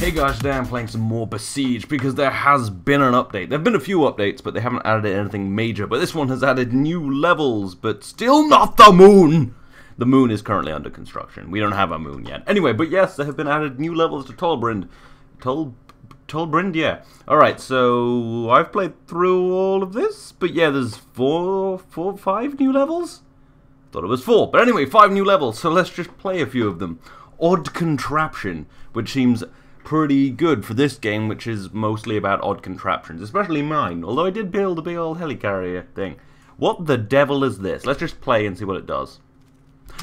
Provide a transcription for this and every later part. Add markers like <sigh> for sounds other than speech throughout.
Hey guys, I'm playing some more Besiege because there has been an update. There have been a few updates, but they haven't added anything major. But this one has added new levels, but still not the moon! The moon is currently under construction. We don't have a moon yet. Anyway, but yes, there have been added new levels to Tolbrind. Tol... Tolbrind, yeah. Alright, so I've played through all of this, but yeah, there's four, four, five new levels? Thought it was four, but anyway, five new levels, so let's just play a few of them. Odd Contraption, which seems pretty good for this game, which is mostly about odd contraptions, especially mine, although I did build a big old helicarrier thing. What the devil is this? Let's just play and see what it does.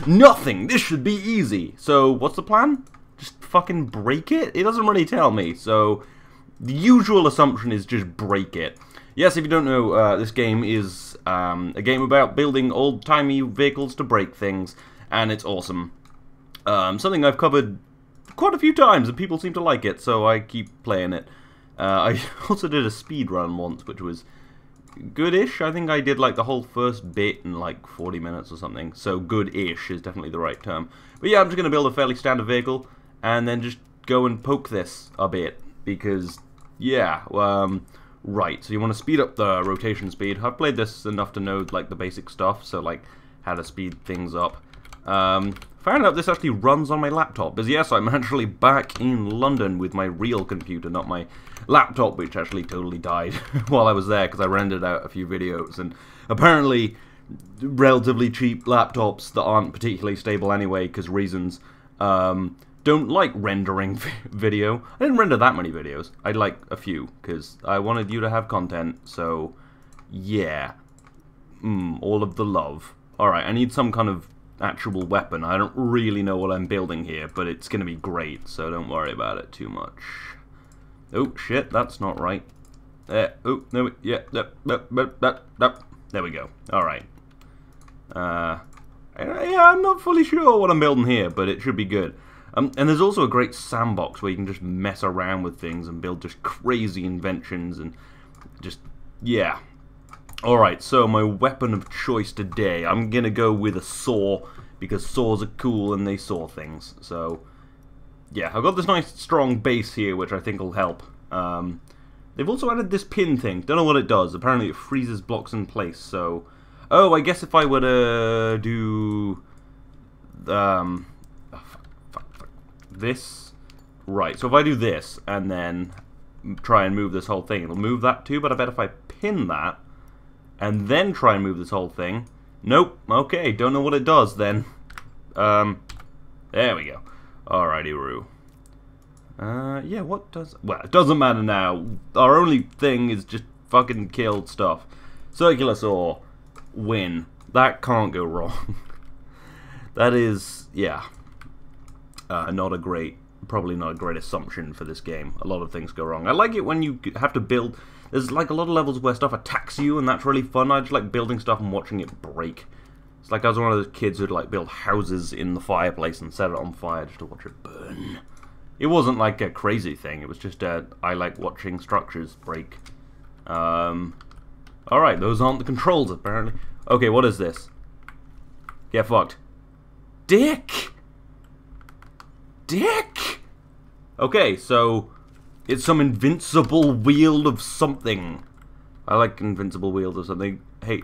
Nothing! This should be easy! So, what's the plan? Just fucking break it? It doesn't really tell me, so the usual assumption is just break it. Yes, if you don't know, uh, this game is um, a game about building old-timey vehicles to break things, and it's awesome. Um, something I've covered quite a few times, and people seem to like it, so I keep playing it. Uh, I <laughs> also did a speed run once, which was good-ish. I think I did like the whole first bit in like 40 minutes or something, so good-ish is definitely the right term. But yeah, I'm just going to build a fairly standard vehicle, and then just go and poke this a bit, because, yeah, um, right, so you want to speed up the rotation speed. I've played this enough to know, like, the basic stuff, so, like, how to speed things up. Um, found out this actually runs on my laptop, because yes, I'm actually back in London with my real computer, not my laptop, which actually totally died <laughs> while I was there, because I rendered out a few videos, and apparently relatively cheap laptops that aren't particularly stable anyway, because reasons, um, don't like rendering <laughs> video. I didn't render that many videos. I like a few, because I wanted you to have content, so yeah. Mm, all of the love. Alright, I need some kind of actual weapon. I don't really know what I'm building here, but it's going to be great, so don't worry about it too much. Oh, shit, that's not right. Uh, oh, no, yeah, that, that, that. There we go. Alright. Uh, yeah, I'm not fully sure what I'm building here, but it should be good. Um, and there's also a great sandbox where you can just mess around with things and build just crazy inventions and just, yeah, Alright, so my weapon of choice today, I'm gonna go with a saw, because saws are cool and they saw things, so... Yeah, I've got this nice strong base here, which I think will help. Um, they've also added this pin thing, don't know what it does, apparently it freezes blocks in place, so... Oh, I guess if I were to do... Um... Oh, fuck, fuck, fuck, this... Right, so if I do this, and then try and move this whole thing, it'll move that too, but I bet if I pin that and then try and move this whole thing. Nope. Okay, don't know what it does then. Um, there we go. Alrighty, Roo. Uh, yeah, what does... Well, it doesn't matter now. Our only thing is just fucking kill stuff. Circular Saw. Win. That can't go wrong. <laughs> that is, yeah. Uh, not a great... Probably not a great assumption for this game. A lot of things go wrong. I like it when you have to build there's like a lot of levels where stuff attacks you, and that's really fun. I just like building stuff and watching it break. It's like I was one of those kids who'd like build houses in the fireplace and set it on fire just to watch it burn. It wasn't like a crazy thing. It was just uh, I like watching structures break. Um, all right, those aren't the controls apparently. Okay, what is this? Get fucked. Dick. Dick. Okay, so it's some invincible wheel of something. I like invincible wheels of something. Hey.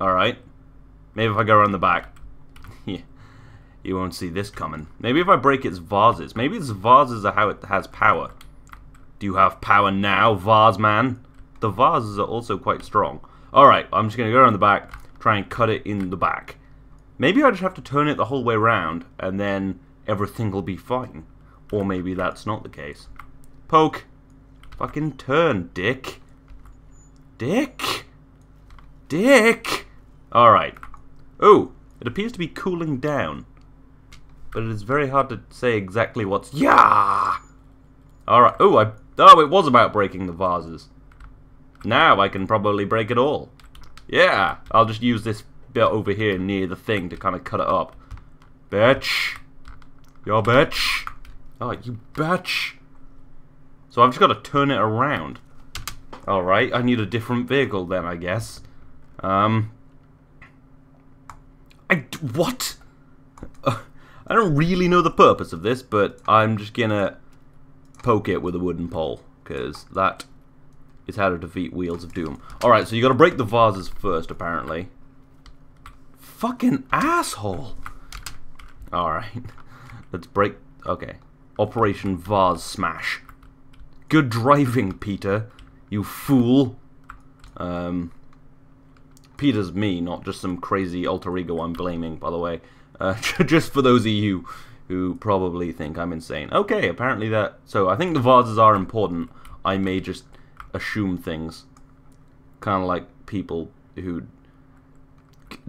Alright. Maybe if I go around the back. <laughs> you won't see this coming. Maybe if I break its vases. Maybe its vases are how it has power. Do you have power now, vase man? The vases are also quite strong. Alright, I'm just going to go around the back, try and cut it in the back. Maybe I just have to turn it the whole way around, and then everything will be fine. Or maybe that's not the case. Poke. Fucking turn, dick. Dick. Dick. Alright. Oh, it appears to be cooling down. But it is very hard to say exactly what's... Yeah! Alright. Oh, I... Oh, it was about breaking the vases. Now I can probably break it all. Yeah, I'll just use this bit over here near the thing to kind of cut it up. Bitch. Yo, bitch. Oh, you bitch. So I've just got to turn it around. Alright, I need a different vehicle then, I guess. Um... I... What? Uh, I don't really know the purpose of this, but I'm just gonna poke it with a wooden pole, because that is how to defeat Wheels of Doom. Alright, so you gotta break the vases first, apparently. Fucking asshole! Alright. <laughs> Let's break... Okay. Operation Vase Smash. Good driving, Peter. You fool. Um... Peter's me, not just some crazy alter ego I'm blaming, by the way. Uh, <laughs> just for those of you who probably think I'm insane. Okay, apparently that... So, I think the vases are important. I may just assume things. Kind of like people who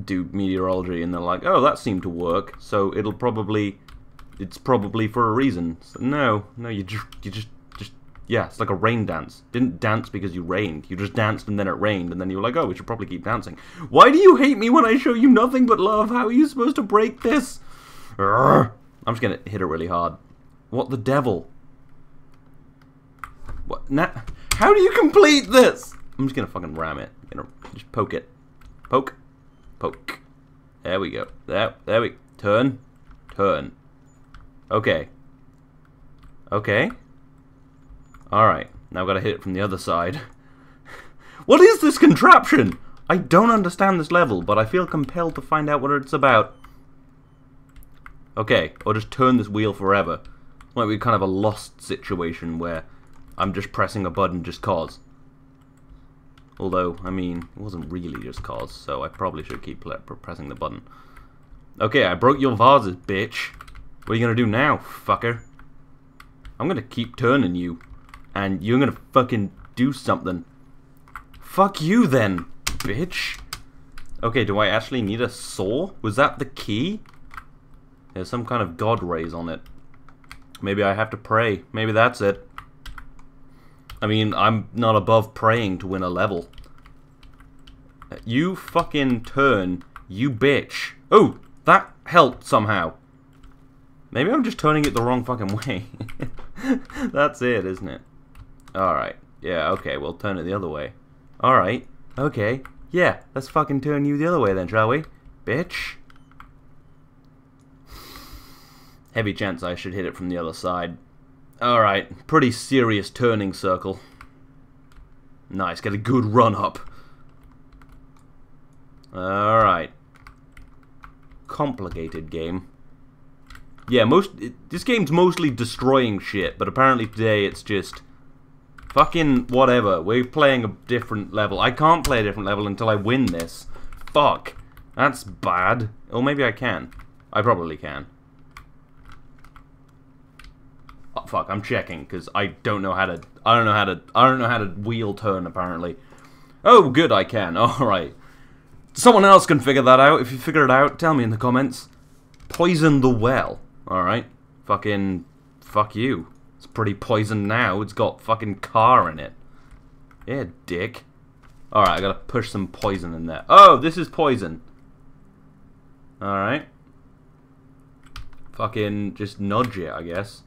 do meteorology and they're like, oh, that seemed to work, so it'll probably... It's probably for a reason. So, no, no, you just, you just just, yeah, it's like a rain dance. Didn't dance because you rained. You just danced and then it rained, and then you were like, oh, we should probably keep dancing. Why do you hate me when I show you nothing but love? How are you supposed to break this? Urgh. I'm just gonna hit it really hard. What the devil? What? Now, how do you complete this? I'm just gonna fucking ram it. I'm gonna just poke it. Poke. Poke. There we go. There, there we... Turn. Turn. Okay. Okay. Alright, now I've got to hit it from the other side. <laughs> what is this contraption? I don't understand this level, but I feel compelled to find out what it's about. Okay, or just turn this wheel forever. Might be kind of a lost situation where I'm just pressing a button just cause. Although, I mean, it wasn't really just cause, so I probably should keep pressing the button. Okay, I broke your vases, bitch. What are you gonna do now, fucker? I'm gonna keep turning you and you're gonna fucking do something. Fuck you then, bitch. Okay, do I actually need a saw? Was that the key? There's some kind of god rays on it. Maybe I have to pray. Maybe that's it. I mean, I'm not above praying to win a level. You fucking turn, you bitch. Oh, that helped somehow. Maybe I'm just turning it the wrong fucking way. <laughs> That's it, isn't it? Alright. Yeah, okay, we'll turn it the other way. Alright. Okay. Yeah, let's fucking turn you the other way then, shall we? Bitch. Heavy chance I should hit it from the other side. Alright, pretty serious turning circle. Nice, get a good run up. Alright. Complicated game. Yeah, most this game's mostly destroying shit, but apparently today it's just Fucking whatever. We're playing a different level. I can't play a different level until I win this. Fuck. That's bad. Or maybe I can. I probably can. Oh, fuck, I'm checking because I don't know how to. I don't know how to. I don't know how to wheel turn. Apparently. Oh, good, I can. <laughs> All right. Someone else can figure that out. If you figure it out, tell me in the comments. Poison the well. All right. Fucking. Fuck you. It's pretty poisoned now. It's got fucking car in it. Yeah, dick. Alright, I gotta push some poison in there. Oh, this is poison. Alright. Fucking just nudge it, I guess.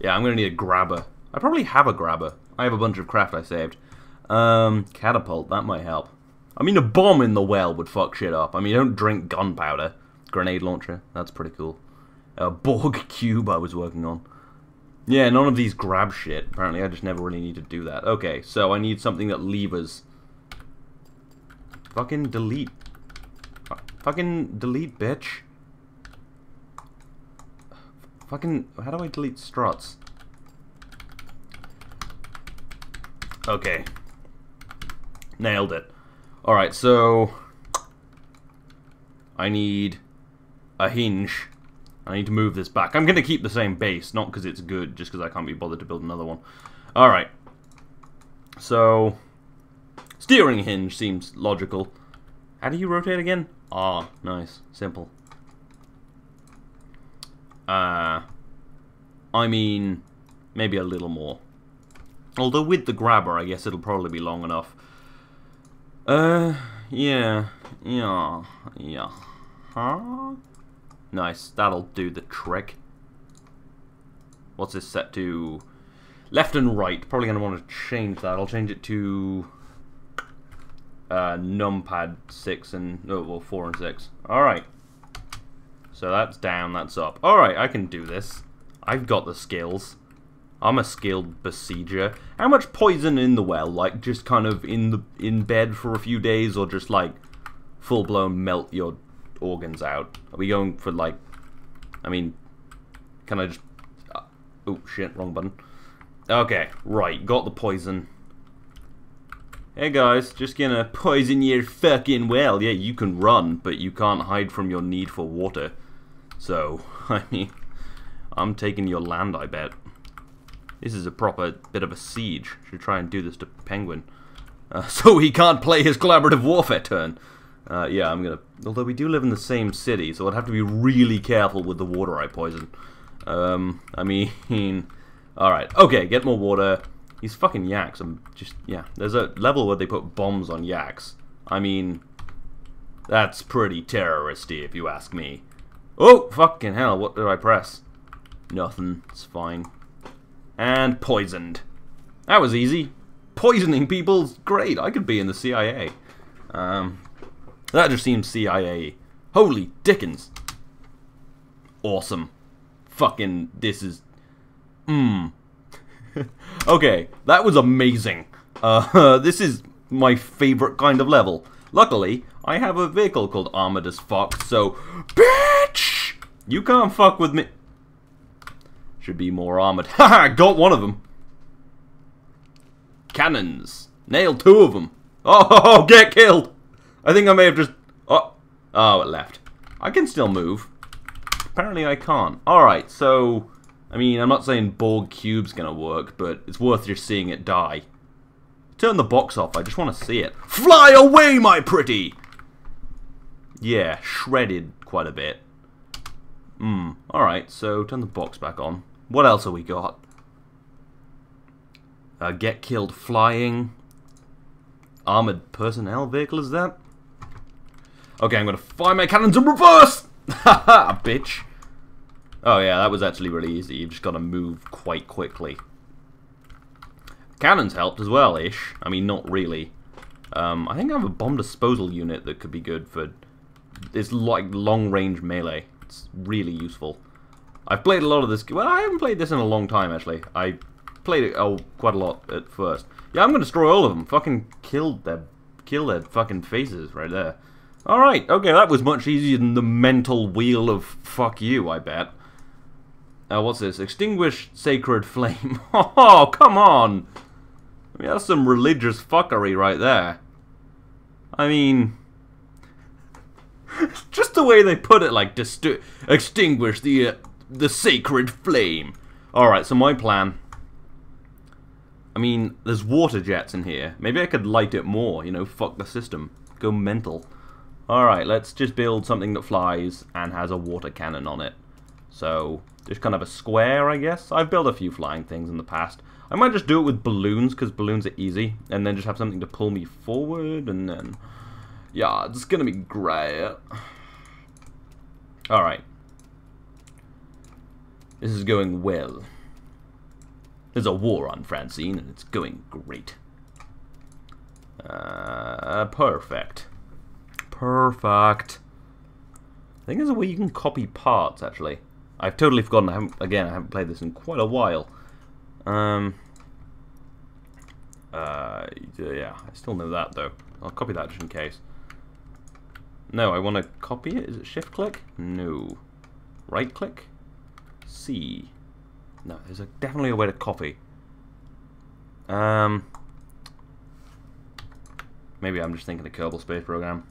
Yeah, I'm gonna need a grabber. I probably have a grabber. I have a bunch of craft I saved. Um, catapult, that might help. I mean, a bomb in the well would fuck shit up. I mean, don't drink gunpowder. Grenade launcher, that's pretty cool a Borg <laughs> cube I was working on. Yeah, none of these grab shit. Apparently, I just never really need to do that. Okay, so I need something that levers. Fucking delete. Fucking delete, bitch. Fucking, how do I delete struts? Okay. Nailed it. Alright, so... I need a hinge. I need to move this back. I'm going to keep the same base, not because it's good, just because I can't be bothered to build another one. Alright. So, steering hinge seems logical. How do you rotate again? Ah, nice. Simple. Uh, I mean, maybe a little more. Although with the grabber, I guess it'll probably be long enough. Uh, yeah, yeah, yeah. Huh? Nice, that'll do the trick. What's this set to? Left and right. Probably going to want to change that. I'll change it to uh, numpad 6 and, oh, well, 4 and 6. Alright. So that's down, that's up. Alright, I can do this. I've got the skills. I'm a skilled besieger. How much poison in the well? Like, just kind of in the in bed for a few days, or just like full-blown melt your organs out? Are we going for like... I mean, can I just... Uh, oh, shit, wrong button. Okay, right, got the poison. Hey guys, just gonna poison your fucking well. Yeah, you can run, but you can't hide from your need for water. So, <laughs> I mean, I'm taking your land, I bet. This is a proper bit of a siege. Should try and do this to Penguin. Uh, <laughs> so he can't play his collaborative warfare turn. Uh, yeah, I'm gonna... Although we do live in the same city, so I'd have to be really careful with the water I poison. Um, I mean... <laughs> Alright, okay, get more water. These fucking yaks, I'm just... Yeah, there's a level where they put bombs on yaks. I mean... That's pretty terroristy, if you ask me. Oh, fucking hell, what did I press? Nothing, it's fine. And poisoned. That was easy. Poisoning people's great. I could be in the CIA. Um, that just seems CIA. Holy dickens. Awesome. Fucking, this is... Mmm. <laughs> okay, that was amazing. Uh, <laughs> this is my favorite kind of level. Luckily, I have a vehicle called Armored as Fuck, so... Bitch! You can't fuck with me. Should be more armored. <laughs> Haha, got one of them. Cannons. Nailed two of them. Oh, get killed. I think I may have just... Oh, oh, it left. I can still move. Apparently I can't. Alright, so... I mean, I'm not saying Borg Cube's gonna work, but it's worth just seeing it die. Turn the box off, I just want to see it. Fly away, my pretty! Yeah, shredded quite a bit. Hmm, alright, so turn the box back on. What else have we got? Uh, get killed flying. Armored personnel vehicle, is that? Okay, I'm gonna fire my cannons in reverse! <laughs> Haha, bitch. Oh yeah, that was actually really easy. You've just got to move quite quickly. Cannons helped as well, ish. I mean, not really. Um, I think I have a bomb disposal unit that could be good for... It's like long-range melee. It's really useful. I've played a lot of this... Well, I haven't played this in a long time, actually. I played it oh, quite a lot at first. Yeah, I'm going to destroy all of them. Fucking kill their, kill their fucking faces right there. Alright, okay, that was much easier than the mental wheel of fuck you, I bet. Uh, what's this? Extinguish Sacred Flame. <laughs> oh, come on! I mean, that's some religious fuckery right there. I mean... <laughs> just the way they put it, like, extinguish the, uh, the sacred flame. Alright, so my plan... I mean, there's water jets in here. Maybe I could light it more, you know, fuck the system. Go mental. Alright, let's just build something that flies and has a water cannon on it. So, just kind of a square, I guess. I've built a few flying things in the past. I might just do it with balloons, because balloons are easy. And then just have something to pull me forward, and then... Yeah, it's gonna be great. Alright. This is going well. There's a war on Francine, and it's going great. Uh, perfect. Perfect. I think there's a way you can copy parts, actually. I've totally forgotten. I haven't, again, I haven't played this in quite a while. Um, uh, yeah, I still know that, though. I'll copy that just in case. No, I want to copy it. Is it shift click? No. Right click? C. No, there's a, definitely a way to copy. Um, maybe I'm just thinking of Kerbal Space Program.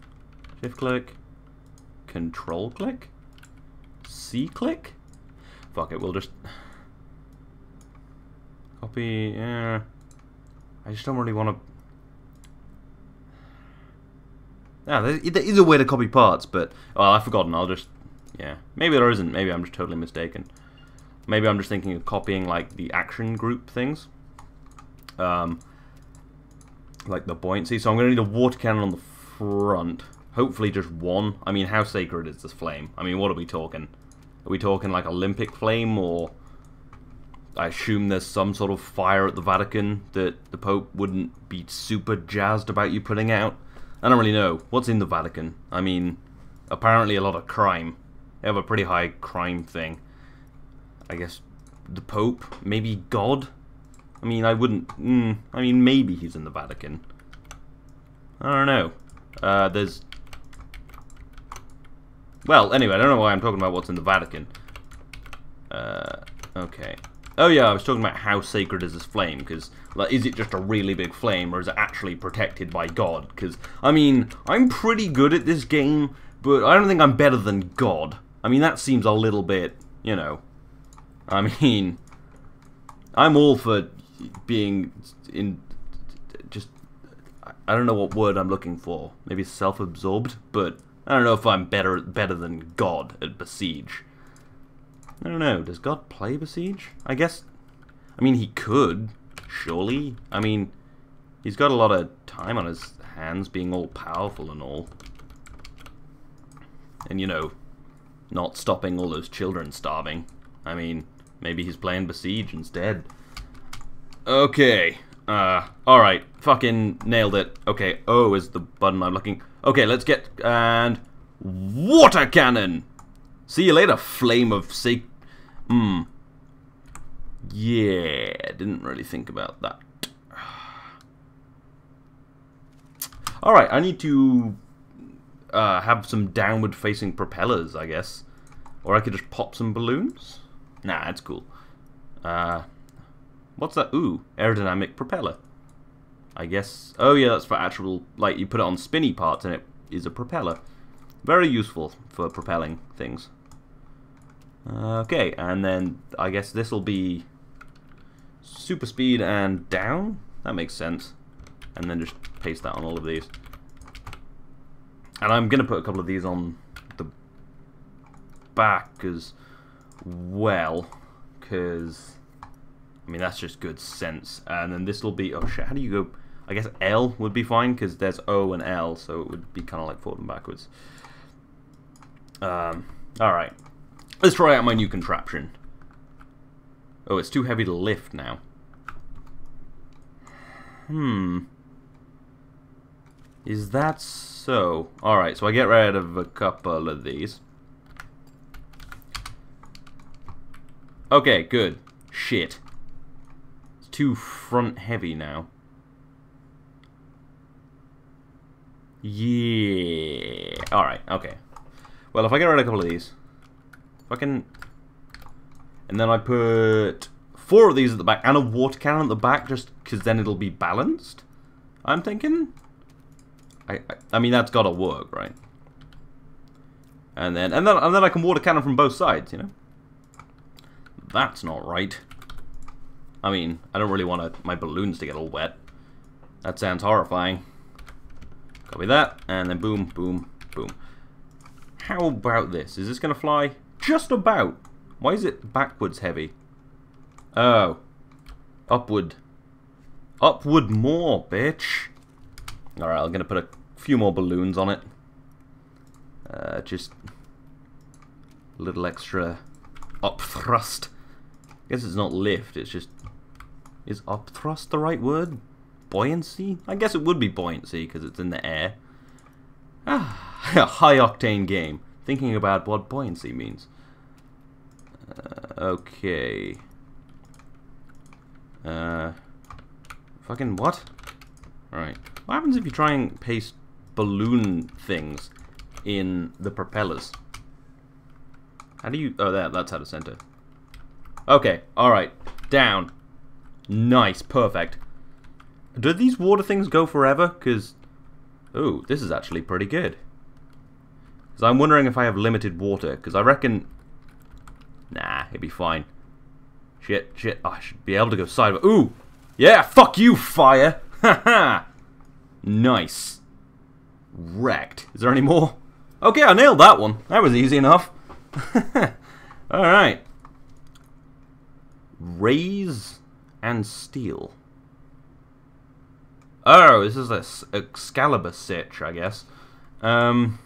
Shift click. Control click? C click? Fuck it, we'll just... Copy, yeah... I just don't really want to... Yeah, there, is a way to copy parts, but... Well, I've forgotten, I'll just... Yeah. Maybe there isn't, maybe I'm just totally mistaken. Maybe I'm just thinking of copying, like, the action group things. Um, like the buoyancy. So I'm going to need a water cannon on the front. Hopefully just one. I mean, how sacred is this flame? I mean, what are we talking? Are we talking like Olympic flame or... I assume there's some sort of fire at the Vatican that the Pope wouldn't be super jazzed about you putting out. I don't really know. What's in the Vatican? I mean, apparently a lot of crime. They have a pretty high crime thing. I guess the Pope, maybe God. I mean, I wouldn't. Mm, I mean, maybe he's in the Vatican. I don't know. Uh, there's. Well, anyway, I don't know why I'm talking about what's in the Vatican. Uh, okay. Oh yeah, I was talking about how sacred is this flame, because, like, is it just a really big flame, or is it actually protected by God? Because, I mean, I'm pretty good at this game, but I don't think I'm better than God. I mean, that seems a little bit, you know... I mean, I'm all for being in... just... I don't know what word I'm looking for. Maybe self-absorbed, but I don't know if I'm better better than God at Besiege. I don't know. Does God play Besiege? I guess... I mean, he could, surely. I mean, he's got a lot of time on his hands being all powerful and all. And, you know, not stopping all those children starving. I mean, maybe he's playing Besiege instead. Okay. Uh, alright. Fucking nailed it. Okay, O is the button I'm looking... Okay, let's get... And... Water Cannon! See you later, Flame of Sake Hmm. Yeah, didn't really think about that. <sighs> Alright, I need to uh, have some downward facing propellers, I guess. Or I could just pop some balloons? Nah, that's cool. Uh, what's that? Ooh, aerodynamic propeller. I guess. Oh yeah, that's for actual, like you put it on spinny parts and it is a propeller. Very useful for propelling things. Uh, okay, and then I guess this will be super speed and down. That makes sense. And then just paste that on all of these. And I'm going to put a couple of these on the back as well. Because, I mean, that's just good sense. And then this will be, oh shit, how do you go? I guess L would be fine because there's O and L. So it would be kind of like forward and backwards. Um, Alright. Let's try out my new contraption. Oh, it's too heavy to lift now. Hmm. Is that so? Alright, so I get rid of a couple of these. Okay, good. Shit. Too front heavy now. Yeah. Alright, okay. Well, if I get rid of a couple of these, if I can... And then I put four of these at the back and a water cannon at the back just because then it'll be balanced. I'm thinking. I, I, I mean that's gotta work, right? And then and then and then I can water cannon from both sides, you know. That's not right. I mean, I don't really want my balloons to get all wet. That sounds horrifying. Copy that, and then boom, boom, boom. How about this? Is this gonna fly? Just about. Why is it backwards heavy? Oh. Upward. Upward more, bitch. Alright, I'm going to put a few more balloons on it. Uh, just a little extra up thrust. I guess it's not lift, it's just... Is up thrust the right word? Buoyancy? I guess it would be buoyancy because it's in the air. Ah, a <laughs> high octane game. Thinking about what buoyancy means. Uh, okay. Uh, fucking what? Alright. What happens if you try and paste balloon things in the propellers? How do you... Oh, there. That's how to center. Okay. Alright. Down. Nice. Perfect. Do these water things go forever? Because... Oh, this is actually pretty good. Because I'm wondering if I have limited water. Because I reckon Nah, it'd be fine. Shit, shit. Oh, I should be able to go sideways. Ooh! Yeah, fuck you, fire! <laughs> Ha ha! nice. Wrecked. Is there any more? Okay, I nailed that one. That was easy enough. <laughs> Alright. Raise and steel. Oh, this is a Excalibur sitch, I guess. Um,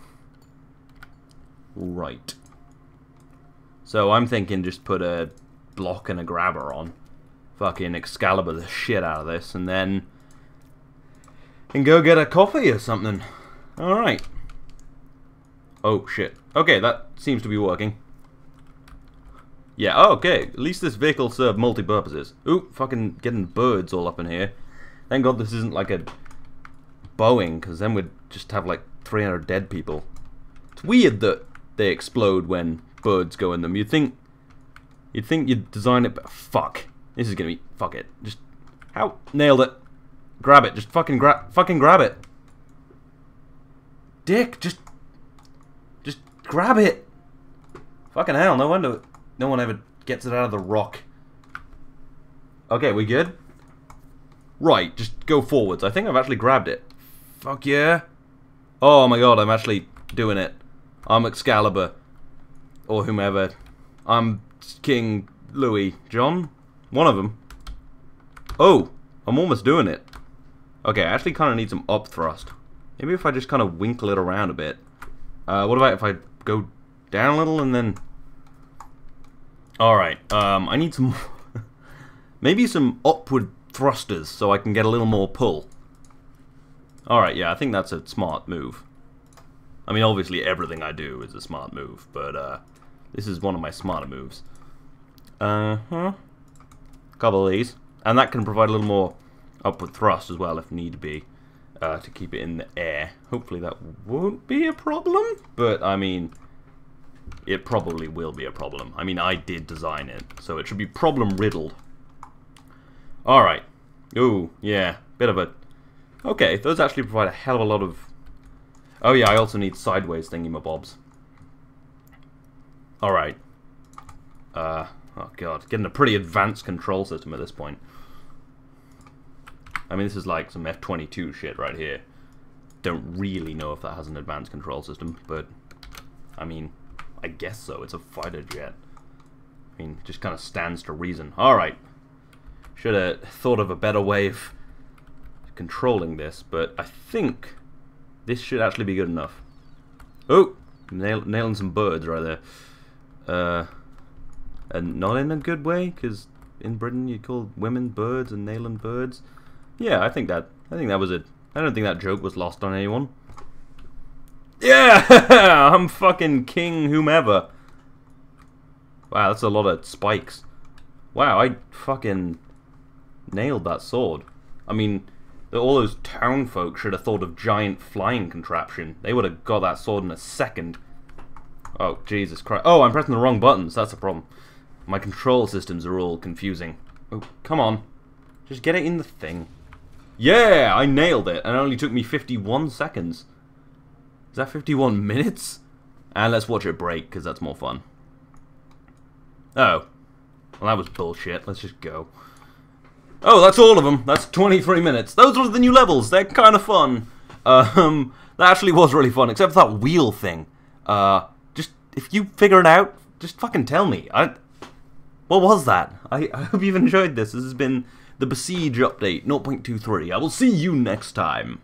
right. So I'm thinking just put a block and a grabber on. Fucking Excalibur the shit out of this and then and go get a coffee or something. Alright. Oh, shit. Okay, that seems to be working. Yeah, oh, okay. At least this vehicle served multi-purposes. Ooh, fucking getting birds all up in here. Thank God this isn't like a Boeing, because then we'd just have like 300 dead people. It's weird that they explode when birds go in them. You'd think, you'd think you'd design it, but fuck. This is gonna be, fuck it. Just, how? Nailed it. Grab it. Just fucking grab, fucking grab it. Dick, just, just grab it. Fucking hell, no wonder no one ever gets it out of the rock. Okay, we good? Right, just go forwards. I think I've actually grabbed it. Fuck yeah. Oh my god, I'm actually doing it. I'm Excalibur. Or whomever. I'm King Louis. John? One of them. Oh, I'm almost doing it. Okay, I actually kind of need some up thrust. Maybe if I just kind of winkle it around a bit. Uh, what about if I go down a little and then Alright, um, I need some... <laughs> maybe some upward thrusters so I can get a little more pull. Alright, yeah, I think that's a smart move. I mean, obviously everything I do is a smart move, but uh, this is one of my smarter moves. Uh-huh. Couple of these. And that can provide a little more upward thrust as well if need be. Uh, to keep it in the air. Hopefully that won't be a problem. But, I mean, it probably will be a problem. I mean, I did design it, so it should be problem-riddled. Alright. Ooh, yeah, bit of a... Okay, those actually provide a hell of a lot of... Oh yeah, I also need sideways thingy-mabobs. Alright. Uh, oh god, getting a pretty advanced control system at this point. I mean, this is like some F-22 shit right here. Don't really know if that has an advanced control system, but... I mean, I guess so. It's a fighter jet. I mean, just kind of stands to reason. Alright. Should have thought of a better way of controlling this, but I think this should actually be good enough. Oh! Nail nailing some birds right there. Uh, and not in a good way, because in Britain you call women birds and nailing birds. Yeah, I think that I think that was it. I don't think that joke was lost on anyone. Yeah, <laughs> I'm fucking king whomever. Wow, that's a lot of spikes. Wow, I fucking nailed that sword. I mean, all those town folk should have thought of giant flying contraption. They would have got that sword in a second. Oh, Jesus Christ. Oh, I'm pressing the wrong buttons. That's a problem. My control systems are all confusing. Oh, come on. Just get it in the thing. Yeah, I nailed it. And it only took me 51 seconds. Is that 51 minutes? And let's watch it break, because that's more fun. Oh. Well, that was bullshit. Let's just go. Oh, that's all of them. That's 23 minutes. Those are the new levels. They're kind of fun. <laughs> Um, that actually was really fun, except for that wheel thing. Uh, just, if you figure it out, just fucking tell me. I, what was that? I, <laughs> I hope you've enjoyed this. This has been the Besiege update 0.23. I will see you next time.